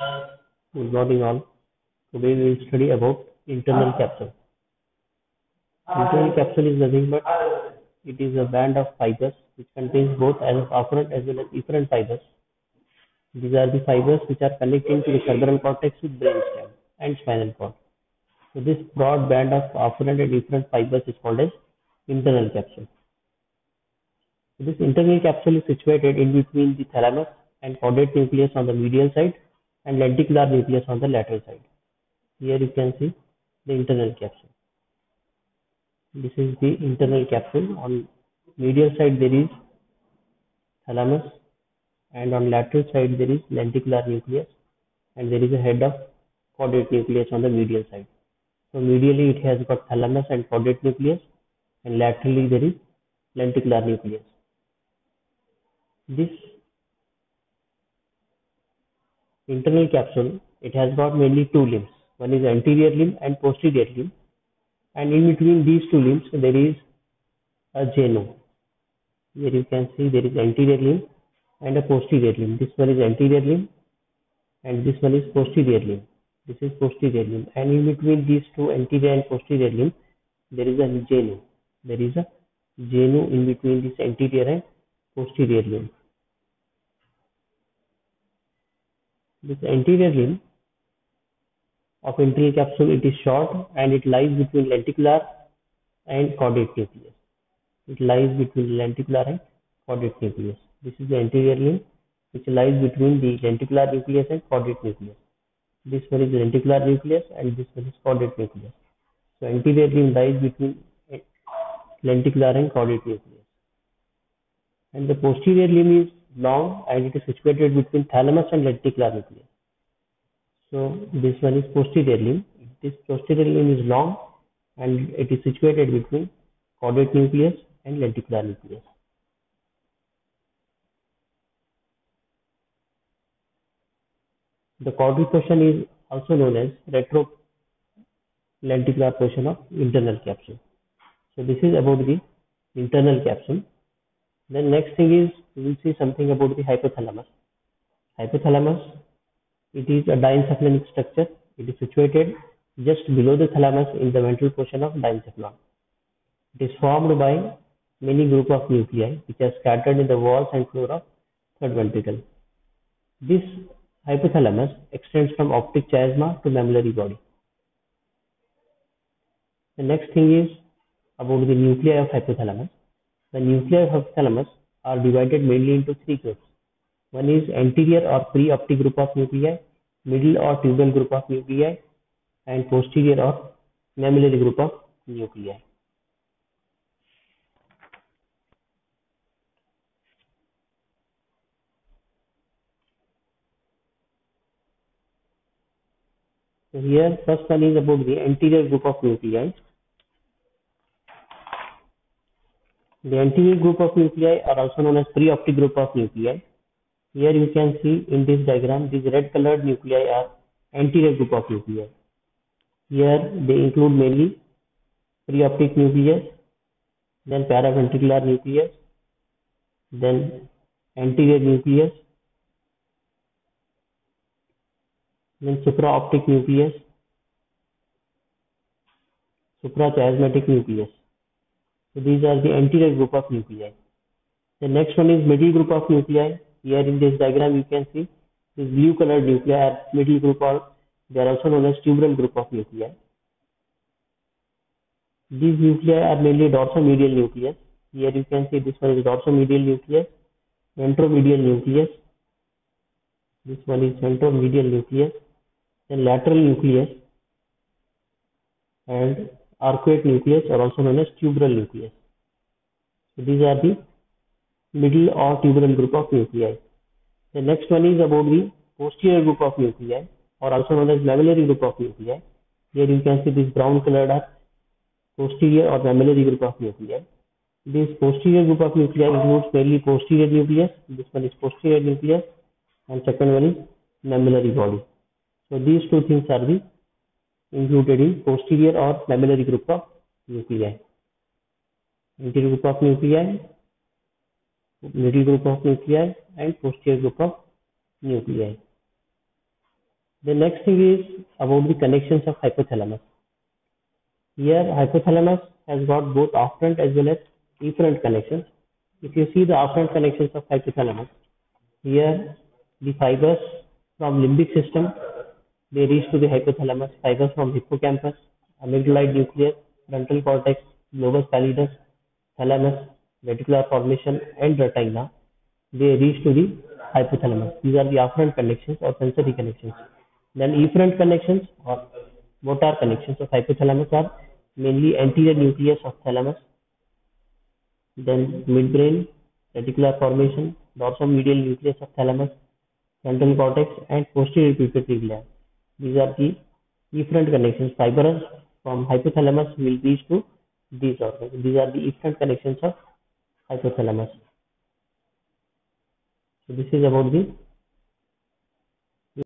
Good morning all. Today we will study about internal uh, capsule. Uh, internal capsule is nothing but uh, it is a band of fibers which contains both as afferent as well as efferent fibers. These are the fibers which are connecting to the cerebral cortex with brainstem and spinal cord. So this broad band of afferent and efferent fibers is called as internal capsule. So this internal capsule is situated in between the thalamus and caudate nucleus on the medial side and lenticular nucleus on the lateral side. Here you can see the internal capsule. This is the internal capsule. On medial side there is thalamus and on lateral side there is lenticular nucleus and there is a head of caudate nucleus on the medial side. So medially it has got thalamus and caudate nucleus and laterally there is lenticular nucleus. This internal capsule, it has got mainly two limbs. One is anterior limb and posterior limb. And in between these two limbs, there is a genu. Here you can see there is anterior limb and a posterior limb. This one is anterior limb and this one is posterior limb. This is posterior limb. And in between these two anterior and posterior limb, there is a genu. There is a genu in between this anterior and posterior limb. This anterior limb of internal capsule it is short and it lies between lenticular and caudate nucleus. It lies between lenticular and caudate nucleus. This is the anterior limb which lies between the lenticular nucleus and caudate nucleus. This one is lenticular nucleus and this one is caudate nucleus. So anterior limb lies between lenticular and caudate nucleus. And the posterior limb is long and it is situated between thalamus and lenticular nucleus. So this one is posterior limb. This posterior limb is long and it is situated between caudate nucleus and lenticular nucleus. The caudal portion is also known as retrolenticular portion of internal capsule. So this is about the internal capsule. Then next thing is we will see something about the hypothalamus. Hypothalamus, it is a diencephalic structure. It is situated just below the thalamus in the ventral portion of diencephalon. It is formed by many group of nuclei which are scattered in the walls and floor of third ventricle. This hypothalamus extends from optic chiasma to mammillary body. The next thing is about the nuclei of hypothalamus. The nuclei of hypothalamus are divided mainly into three groups. One is anterior or pre-optic group of nuclei, middle or tuberal group of nuclei, and posterior or mammillary group of nuclei. So here first one is about the anterior group of nuclei. The anterior group of nuclei are also known as pre-optic group of nuclei. Here you can see in this diagram, these red colored nuclei are anterior group of nuclei. Here they include mainly pre-optic nucleus, then paraventricular nucleus, then anterior nucleus, then supraoptic nucleus, suprachiasmatic nucleus. So these are the anterior group of nuclei. The next one is middle group of nuclei. Here in this diagram you can see this blue colored nuclei are middle group or they are also known as tuberal group of nuclei. These nuclei are mainly dorsomedial nucleus. Here you can see this one is dorsomedial nucleus, ventromedial nucleus. This one is ventromedial nucleus, then lateral nucleus, and arcuate nucleus are also known as tuberal nucleus. So these are the middle or tuberal group of nuclei. The next one is about the posterior group of nuclei or also known as mammillary group of nuclei. Here you can see this brown colored are posterior or mammillary group of nuclei. This posterior group of nuclei includes mainly posterior nucleus. This one is posterior nucleus and second one is mammillary body. So these two things are the included in posterior or mammillary group of nuclei. Anterior group of nuclei, middle group of nuclei, and posterior group of nuclei. The next thing is about the connections of hypothalamus. Here hypothalamus has got both afferent as well as efferent connections. If you see the afferent connections of hypothalamus, here the fibers from limbic system, they reach to the hypothalamus, fibers from hippocampus, amygdaloid nucleus, frontal cortex, globus pallidus, thalamus, reticular formation and retina, they reach to the hypothalamus. These are the afferent connections or sensory connections. Then efferent connections or motor connections of hypothalamus are mainly anterior nucleus of thalamus, then midbrain, reticular formation, dorsomedial nucleus of thalamus, frontal cortex, and posterior pituitary gland. These are the efferent connections. Fibers from hypothalamus will reach to these organs. These are the efferent connections of hypothalamus. So this is about the